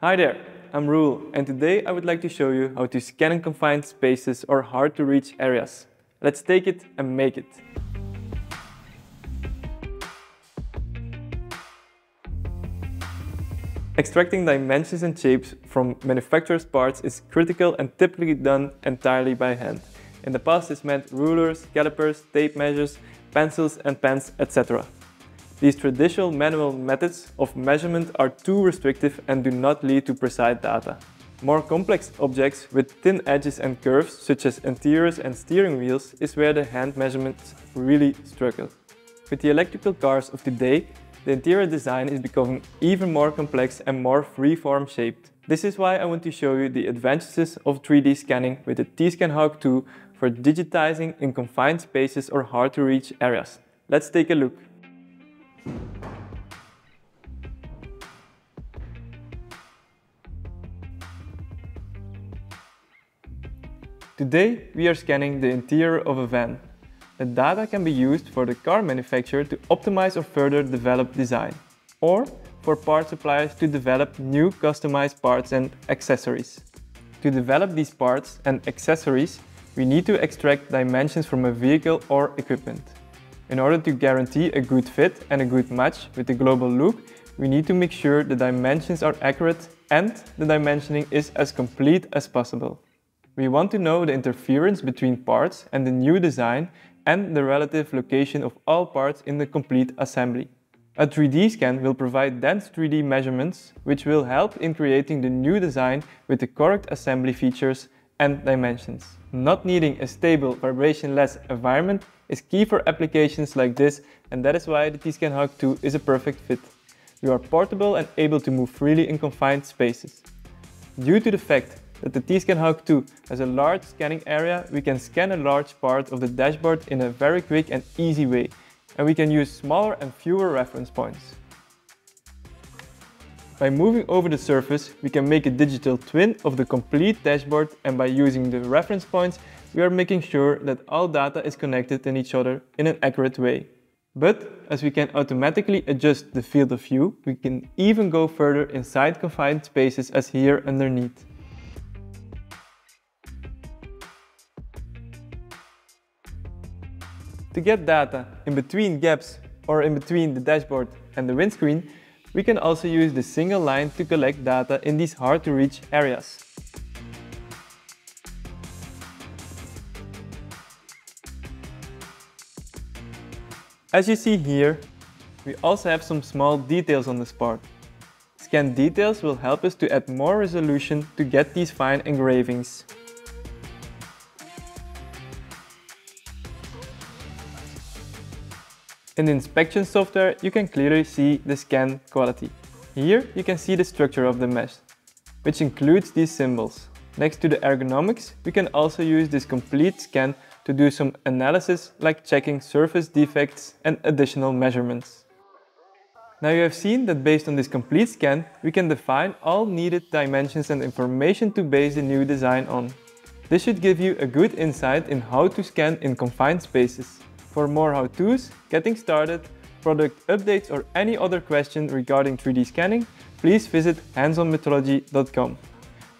Hi there, I'm Roel and today I would like to show you how to scan in confined spaces or hard to reach areas. Let's take it and make it. Extracting dimensions and shapes from manufacturer's parts is critical and typically done entirely by hand. In the past this meant rulers, calipers, tape measures, pencils and pens, etc. These traditional manual methods of measurement are too restrictive and do not lead to precise data. More complex objects with thin edges and curves, such as interiors and steering wheels, is where the hand measurements really struggle. With the electrical cars of today, the interior design is becoming even more complex and more free-form shaped. This is why I want to show you the advantages of 3D scanning with the T-Scan Hawk 2 for digitizing in confined spaces or hard-to-reach areas. Let's take a look. Today we are scanning the interior of a van. The data can be used for the car manufacturer to optimize or further develop design, or for part suppliers to develop new customized parts and accessories. To develop these parts and accessories, we need to extract dimensions from a vehicle or equipment. In order to guarantee a good fit and a good match with the global look, we need to make sure the dimensions are accurate and the dimensioning is as complete as possible. We want to know the interference between parts and the new design and the relative location of all parts in the complete assembly. A 3D scan will provide dense 3D measurements, which will help in creating the new design with the correct assembly features and dimensions. Not needing a stable, vibration-less environment is key for applications like this and that is why the T-Scan Hawk 2 is a perfect fit. You are portable and able to move freely in confined spaces. Due to the fact that the T-Scan Hawk 2 has a large scanning area, we can scan a large part of the dashboard in a very quick and easy way, and we can use smaller and fewer reference points. By moving over the surface, we can make a digital twin of the complete dashboard and by using the reference points, we are making sure that all data is connected in each other in an accurate way. But as we can automatically adjust the field of view, we can even go further inside confined spaces as here underneath. To get data in between gaps or in between the dashboard and the windscreen, we can also use the single line to collect data in these hard-to-reach areas. As you see here, we also have some small details on this part. Scan details will help us to add more resolution to get these fine engravings. In the inspection software, you can clearly see the scan quality. Here you can see the structure of the mesh, which includes these symbols. Next to the ergonomics, we can also use this complete scan to do some analysis like checking surface defects and additional measurements. Now you have seen that based on this complete scan, we can define all needed dimensions and information to base the new design on. This should give you a good insight in how to scan in confined spaces. For more how-tos, getting started, product updates or any other question regarding 3D scanning, please visit handsonmetrology.com.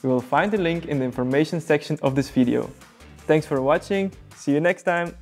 You will find the link in the information section of this video. Thanks for watching, see you next time!